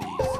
zombies.